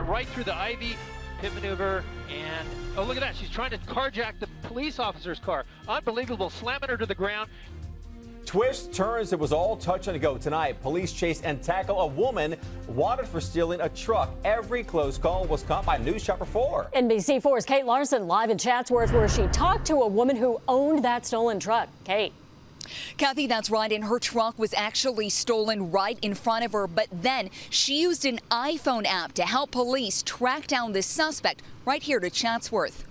that, right through the ivy. Pit maneuver, and oh, look at that. She's trying to carjack the police officer's car. Unbelievable, slamming her to the ground. Twists, turns, it was all touch and go tonight. Police chase and tackle a woman wanted for stealing a truck. Every close call was caught by News Chopper 4. NBC4's Kate Larsen live in Chatsworth where she talked to a woman who owned that stolen truck. Kate. Kathy, that's right. And her truck was actually stolen right in front of her. But then she used an iPhone app to help police track down the suspect right here to Chatsworth.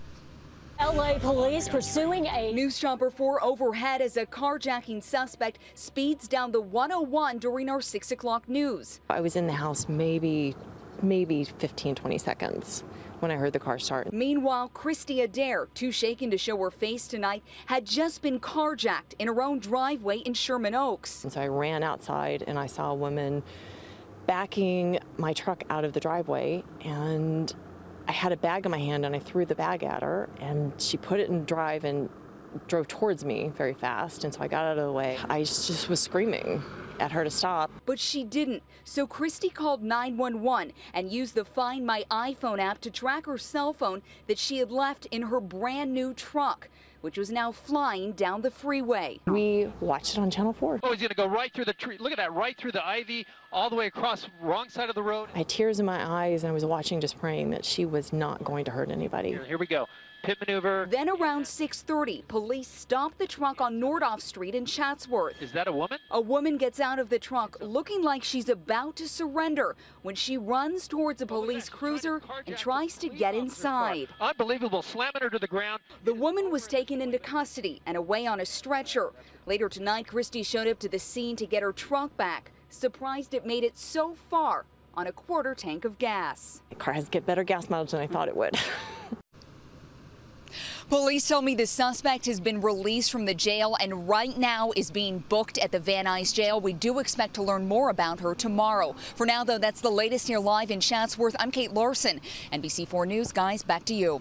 LA police pursuing a News Chopper 4 overhead as a carjacking suspect speeds down the 101 during our 6 o'clock news. I was in the house maybe, maybe 15, 20 seconds when I heard the car start. Meanwhile, Christy Adair, too shaken to show her face tonight, had just been carjacked in her own driveway in Sherman Oaks. And so I ran outside and I saw a woman backing my truck out of the driveway and I had a bag in my hand and I threw the bag at her and she put it in drive and drove towards me very fast and so I got out of the way. I just was screaming at her to stop. But she didn't. So Christy called 911 and used the Find My iPhone app to track her cell phone that she had left in her brand new truck, which was now flying down the freeway. We watched it on Channel 4. Oh, he's going to go right through the tree. Look at that, right through the ivy, all the way across, wrong side of the road. I had tears in my eyes and I was watching, just praying that she was not going to hurt anybody. Here, here we go pit maneuver. Then around 6:30, police stop the truck on Nordhoff Street in Chatsworth. Is that a woman? A woman gets out of the truck looking like she's about to surrender when she runs towards a police cruiser and tries to get inside. Unbelievable, slamming her to the ground. The woman was taken into custody and away on a stretcher. Later tonight, Christie showed up to the scene to get her truck back, surprised it made it so far on a quarter tank of gas. The car has get better gas mileage than I thought it would. Police tell me the suspect has been released from the jail and right now is being booked at the Van Nuys jail. We do expect to learn more about her tomorrow. For now, though, that's the latest here live in Chatsworth. I'm Kate Larsen, NBC4 News. Guys, back to you.